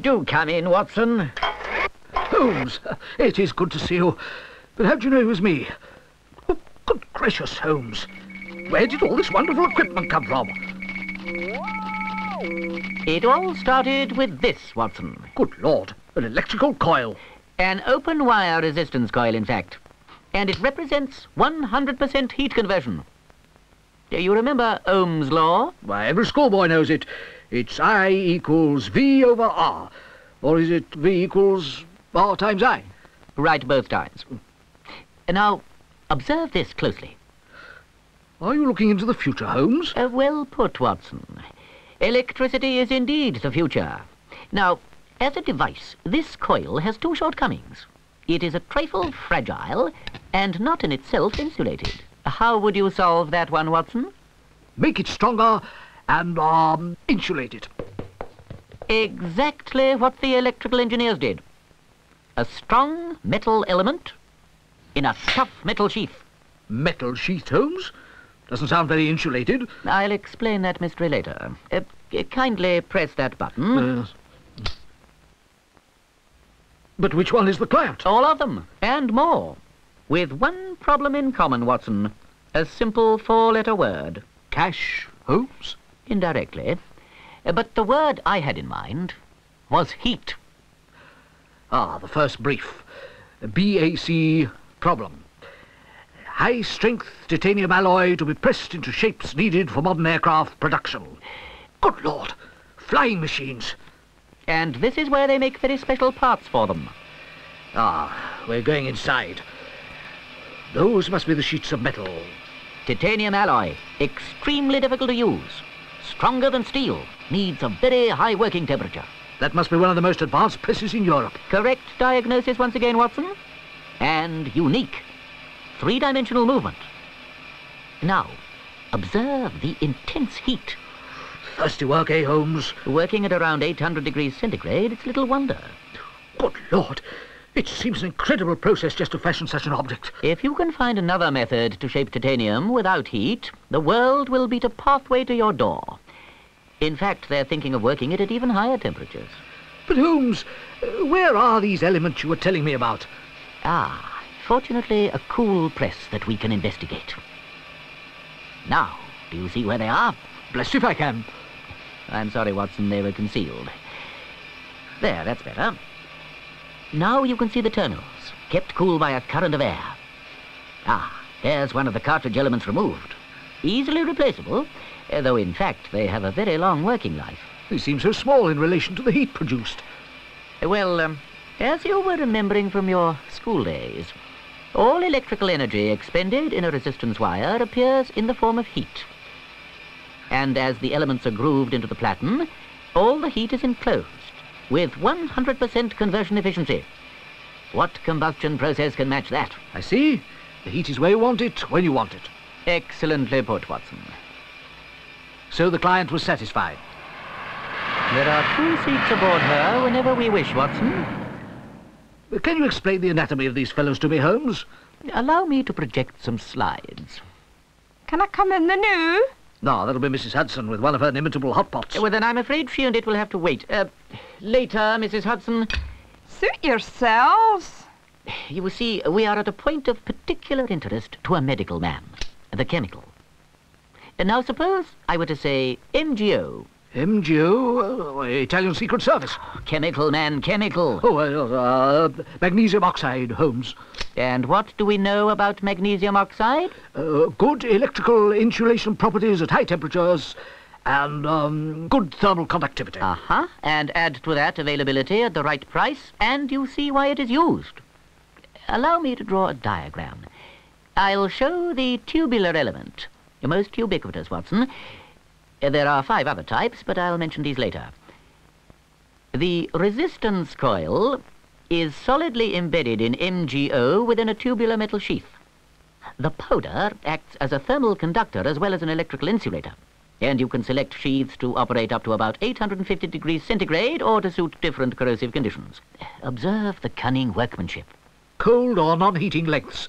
do come in, Watson. Holmes, it is good to see you. But how do you know it was me? Oh, good gracious, Holmes. Where did all this wonderful equipment come from? It all started with this, Watson. Good Lord, an electrical coil. An open wire resistance coil, in fact. And it represents 100% heat conversion. Do you remember Ohm's law? Why, every schoolboy knows it. It's I equals V over R. Or is it V equals R times I? Right both times. Now, observe this closely. Are you looking into the future, Holmes? Uh, well put, Watson. Electricity is indeed the future. Now, as a device, this coil has two shortcomings. It is a trifle fragile and not in itself insulated. How would you solve that one, Watson? Make it stronger and, um, insulate it. Exactly what the electrical engineers did. A strong metal element in a tough metal sheath. Metal sheath, Holmes? Doesn't sound very insulated. I'll explain that mystery later. Uh, kindly press that button. Uh, but which one is the client? All of them, and more. With one problem in common, Watson. A simple four-letter word. Cash, Holmes? Indirectly. Uh, But the word I had in mind was heat. Ah, the first brief. BAC problem. High-strength titanium alloy to be pressed into shapes needed for modern aircraft production. Good Lord! Flying machines. And this is where they make very special parts for them. Ah, we're going inside. Those must be the sheets of metal. Titanium alloy, extremely difficult to use. Stronger than steel, needs a very high working temperature. That must be one of the most advanced presses in Europe. Correct diagnosis once again, Watson? And unique. Three-dimensional movement. Now, observe the intense heat. Thirsty work, eh, Holmes? Working at around 800 degrees centigrade, it's little wonder. Good Lord! It seems an incredible process just to fashion such an object. If you can find another method to shape titanium without heat, the world will beat a pathway to your door. In fact, they're thinking of working it at even higher temperatures. But, Holmes, uh, where are these elements you were telling me about? Ah, fortunately, a cool press that we can investigate. Now, do you see where they are? Blessed if I can. I'm sorry, Watson, they were concealed. There, that's better. Now you can see the terminals, kept cool by a current of air. Ah, there's one of the cartridge elements removed. Easily replaceable, eh, though in fact they have a very long working life. They seem so small in relation to the heat produced. Eh, Well, um, as you were remembering from your school days, all electrical energy expended in a resistance wire appears in the form of heat. And as the elements are grooved into the platen, all the heat is enclosed with 100% conversion efficiency. What combustion process can match that? I see. The heat is where you want it, when you want it. Excellently put, Watson. So the client was satisfied. There are two seats aboard her whenever we wish, Watson. Can you explain the anatomy of these fellows to me, Holmes? Allow me to project some slides. Can I come in the new? No, that'll be Mrs. Hudson with one of her inimitable hot pots. Well, then I'm afraid she and it will have to wait. Uh, later, Mrs. Hudson. Suit yourselves. You see, we are at a point of particular interest to a medical man, the chemical. Now suppose I were to say MGO, MGO, uh, Italian Secret Service. chemical man, chemical. Oh, uh, uh, magnesium oxide, Holmes. And what do we know about magnesium oxide? Uh, good electrical insulation properties at high temperatures and um, good thermal conductivity. Uh-huh. And add to that availability at the right price, and you see why it is used. Allow me to draw a diagram. I'll show the tubular element, the most ubiquitous, Watson. Uh, There are five other types, but I'll mention these later. The resistance coil is solidly embedded in MgO within a tubular metal sheath. The powder acts as a thermal conductor as well as an electrical insulator. And you can select sheaths to operate up to about 850 degrees centigrade or to suit different corrosive conditions. Observe the cunning workmanship. Cold or non-heating lengths.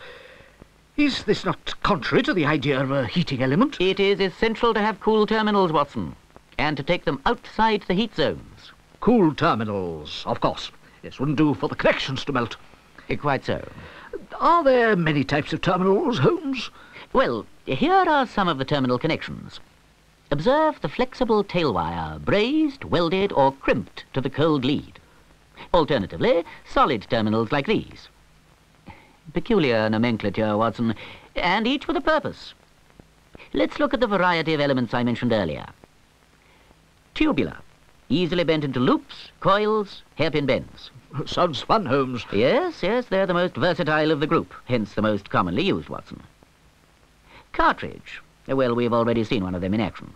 Is this not contrary to the idea of a heating element? It is essential to have cool terminals, Watson, and to take them outside the heat zones. Cool terminals, of course. This wouldn't do for the connections to melt. Uh, Quite so. Are there many types of terminals, Holmes? Well, here are some of the terminal connections. Observe the flexible tail wire, brazed, welded, or crimped to the cold lead. Alternatively, solid terminals like these. Peculiar nomenclature, Watson, and each with a purpose. Let's look at the variety of elements I mentioned earlier. Tubular, easily bent into loops, coils, hairpin bends. Sounds fun, Holmes. Yes, yes, they're the most versatile of the group, hence the most commonly used, Watson. Cartridge. Well, we've already seen one of them in action.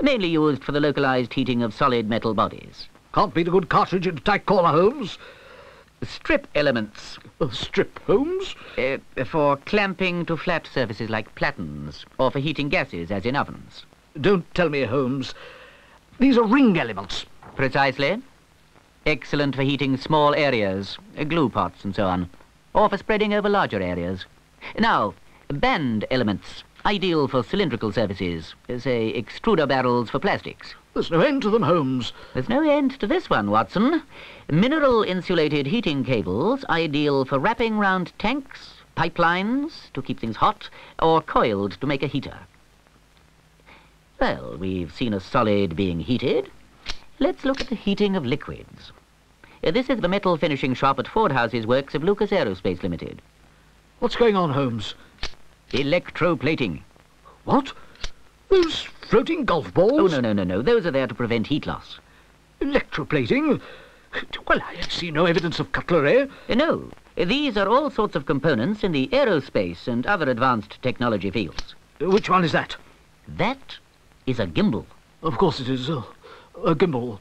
Mainly used for the localized heating of solid metal bodies. Can't beat a good cartridge in a tight corner, Holmes. Strip elements. Uh, strip, Holmes? Uh, for clamping to flat surfaces like platens, or for heating gases, as in ovens. Don't tell me, Holmes. These are ring elements. Precisely. Excellent for heating small areas, uh, glue pots and so on, or for spreading over larger areas. Now, band elements, ideal for cylindrical surfaces, say extruder barrels for plastics. There's no end to them, Holmes. There's no end to this one, Watson. Mineral insulated heating cables, ideal for wrapping round tanks, pipelines to keep things hot, or coiled to make a heater. Well, we've seen a solid being heated. Let's look at the heating of liquids. Uh, This is the metal finishing shop at Fordhouses works of Lucas Aerospace Limited. What's going on, Holmes? Electroplating. What? Those floating golf balls? Oh, no, no, no, no. Those are there to prevent heat loss. Electroplating? Well, I see no evidence of cutlery. Uh, No, these are all sorts of components in the aerospace and other advanced technology fields. Which one is that? That is a gimbal. Of course it is. Uh, a gimbal.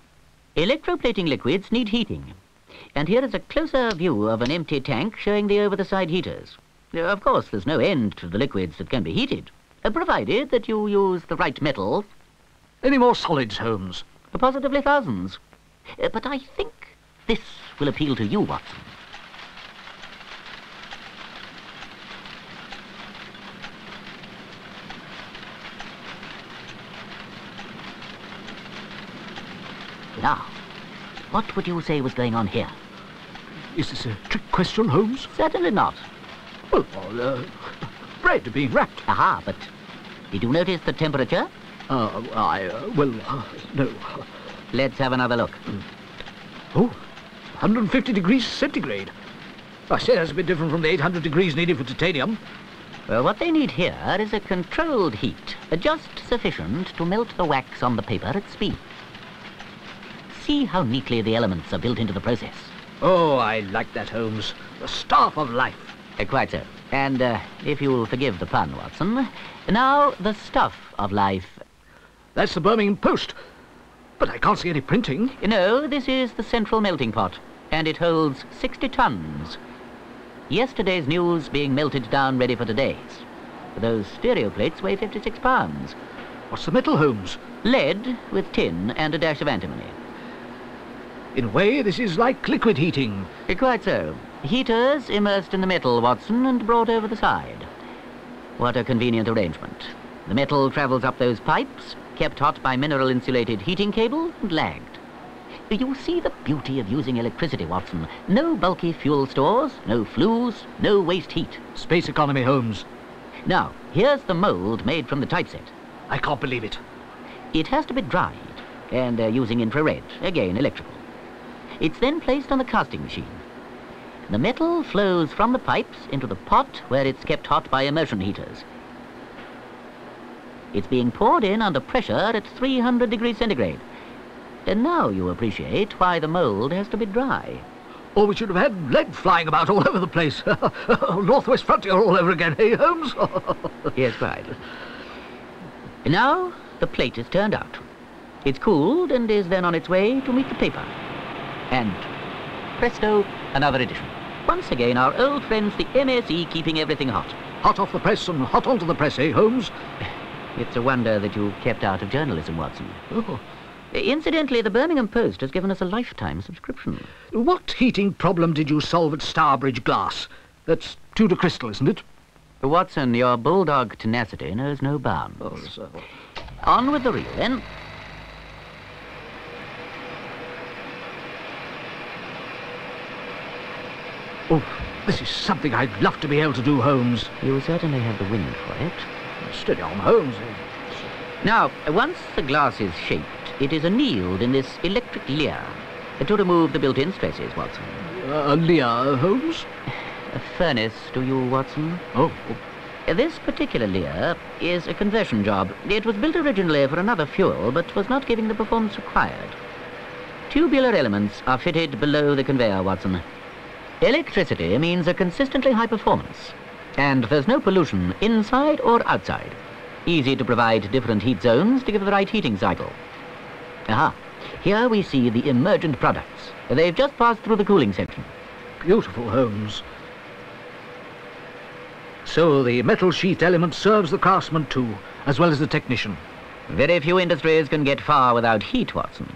Electroplating liquids need heating. And here is a closer view of an empty tank showing the over-the-side heaters. Of course, there's no end to the liquids that can be heated, uh, provided that you use the right metal. Any more solids, Holmes? Positively thousands. Uh, But I think this will appeal to you, Watson. Now, what would you say was going on here? Is this a trick question, Holmes? Certainly not. Well, uh, bread being wrapped. Aha, but did you notice the temperature? Uh, I, uh, well, uh, no. Let's have another look. Oh, 150 degrees centigrade. I say that's a bit different from the 800 degrees needed for titanium. Well, what they need here is a controlled heat, uh, just sufficient to melt the wax on the paper at speed. See how neatly the elements are built into the process. Oh, I like that, Holmes. The staff of life. Uh, quite so. And uh, if you'll forgive the pun, Watson, now the stuff of life. That's the Birmingham Post. But I can't see any printing. No, this is the central melting pot, and it holds 60 tons. Yesterday's news being melted down ready for today's. Those stereo plates weigh 56 pounds. What's the metal, Holmes? Lead with tin and a dash of antimony. In a way, this is like liquid heating. Uh, Quite so. Heaters immersed in the metal, Watson, and brought over the side. What a convenient arrangement. The metal travels up those pipes, kept hot by mineral-insulated heating cable, and lagged. You see the beauty of using electricity, Watson. No bulky fuel stores, no flues, no waste heat. Space economy, Holmes. Now, here's the mold made from the typeset. I can't believe it. It has to be dried, and uh, using infrared, again electrical. It's then placed on the casting machine. The metal flows from the pipes into the pot where it's kept hot by immersion heaters. It's being poured in under pressure at 300 degrees centigrade. And now you appreciate why the mold has to be dry. Or we should have had lead flying about all over the place. Northwest frontier all over again, hey, Holmes? Yes, quite. Now the plate is turned out. It's cooled and is then on its way to meet the paper. And presto, another edition. Once again, our old friends, the MSE, keeping everything hot. hot off the press and hot onto the press, eh, Holmes? It's a wonder that you kept out of journalism, Watson. Oh. Incidentally, the Birmingham Post has given us a lifetime subscription. What heating problem did you solve at Stourbridge Glass? That's Tudor crystal, isn't it? Watson, your bulldog tenacity knows no bounds. Oh, sir. On with the reel, then. Oh, this is something I'd love to be able to do, Holmes. You certainly have the wind for it. Steady on, Holmes. Now, once the glass is shaped, it is annealed in this electric leer to remove the built-in stresses, Watson. Uh, Lear, Holmes? A furnace do you, Watson. Oh, This particular leer is a conversion job. It was built originally for another fuel, but was not giving the performance required. Tubular elements are fitted below the conveyor, Watson. Electricity means a consistently high performance, and there's no pollution inside or outside. Easy to provide different heat zones to give the right heating cycle. Aha, here we see the emergent products. They've just passed through the cooling section. beautiful, Holmes. So the metal sheath element serves the craftsman too, as well as the technician. Very few industries can get far without heat, Watson.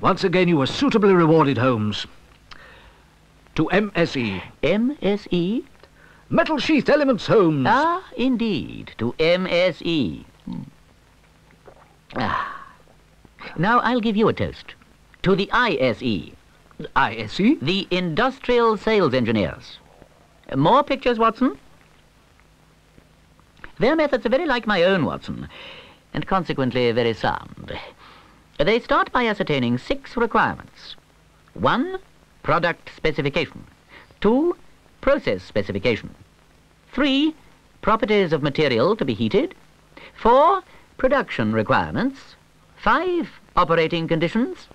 Once again, you were suitably rewarded, Holmes. To MSE. MSE? Metal sheath elements, Holmes. Ah, indeed, to MSE. Hmm. Ah. Now I'll give you a toast. To the ISE, ISE? the Industrial Sales Engineers. More pictures, Watson? Their methods are very like my own, Watson, and consequently very sound. They start by ascertaining six requirements. One, product specification. Two, process specification. Three, properties of material to be heated. Four, production requirements. Five, operating conditions.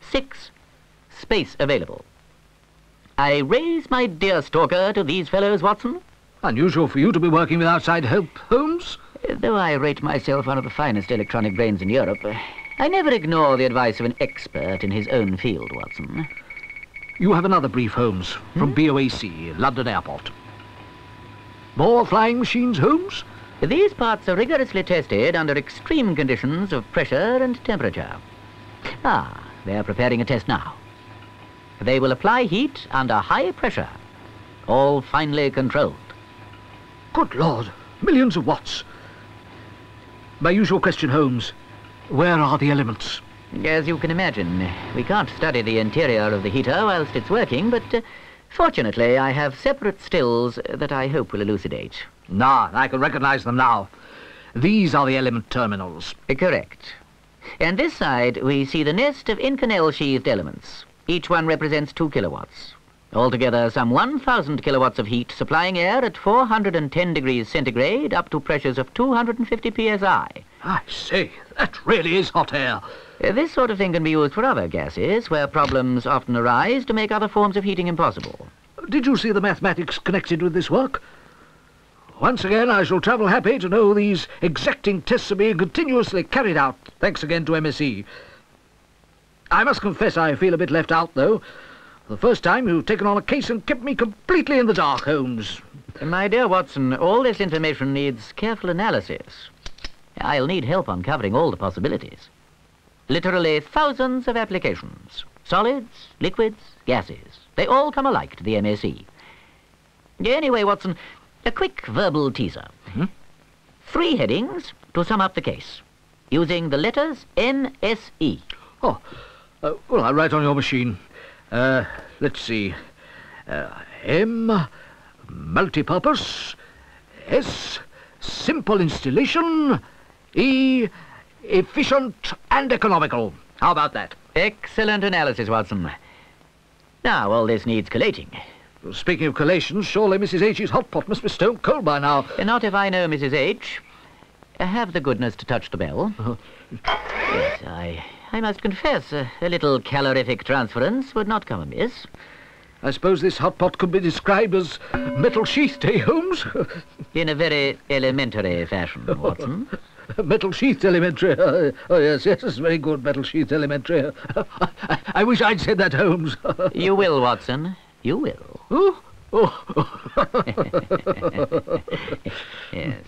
Six, space available. I raise my deerstalker to these fellows, Watson. Unusual for you to be working with outside help, Holmes. Though I rate myself one of the finest electronic brains in Europe, I never ignore the advice of an expert in his own field, Watson. You have another brief, Holmes, from BOAC, London Airport. More flying machines, Holmes? These parts are rigorously tested under extreme conditions of pressure and temperature. Ah, they are preparing a test now. They will apply heat under high pressure, all finely controlled. Good Lord, millions of watts. My usual question, Holmes. Where are the elements? As you can imagine, we can't study the interior of the heater whilst it's working, but uh, fortunately I have separate stills that I hope will elucidate. Nah, I can recognize them now. These are the element terminals. Correct. And this side, we see the nest of Inconel-sheathed elements. Each one represents two kilowatts. Altogether, some 1,000 kilowatts of heat supplying air at 410 degrees centigrade up to pressures of 250 psi. I say, that really is hot air. Uh, This sort of thing can be used for other gases, where problems often arise to make other forms of heating impossible. Did you see the mathematics connected with this work? Once again, I shall travel happy to know these exacting tests are being continuously carried out. Thanks again to MSE. I must confess I feel a bit left out, though. The first time, you've taken on a case and kept me completely in the dark, Holmes. My dear Watson, all this information needs careful analysis. I'll need help uncovering all the possibilities. Literally thousands of applications. Solids, liquids, gases. They all come alike to the MSE. Anyway, Watson, a quick verbal teaser. Three headings to sum up the case, using the letters MSE. Oh, uh, well, I'll write on your machine. Uh, let's see. Uh, M, multipurpose. S, simple installation. E, efficient and economical. How about that? Excellent analysis, Watson. Now, all this needs collating. Speaking of collations, surely Mrs. H.'s hot pot must be stone cold by now. Not if I know Mrs. H. Have the goodness to touch the bell. yes, I, I must confess, uh, a little calorific transference would not come amiss. I suppose this hot pot could be described as metal sheathed, eh, Holmes? In a very elementary fashion, Watson. metal sheath elementary. Oh, yes, yes, it's very good, metal sheath elementary. I, I wish I'd said that, Holmes. you will, Watson. You will. Oh, oh. yes.